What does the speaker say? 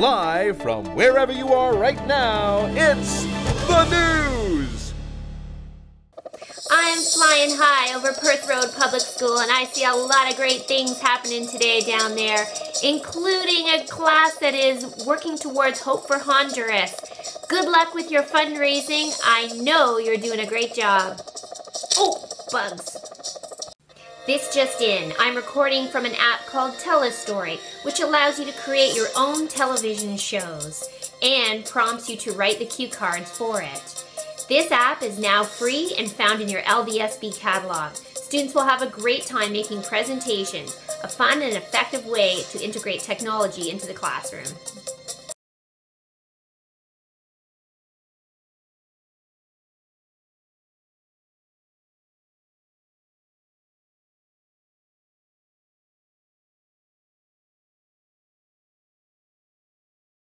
Live from wherever you are right now, it's the news! I'm flying high over Perth Road Public School and I see a lot of great things happening today down there, including a class that is working towards Hope for Honduras. Good luck with your fundraising. I know you're doing a great job. Oh, bugs. This just in, I'm recording from an app called Telestory, which allows you to create your own television shows and prompts you to write the cue cards for it. This app is now free and found in your LDSB catalog. Students will have a great time making presentations, a fun and effective way to integrate technology into the classroom.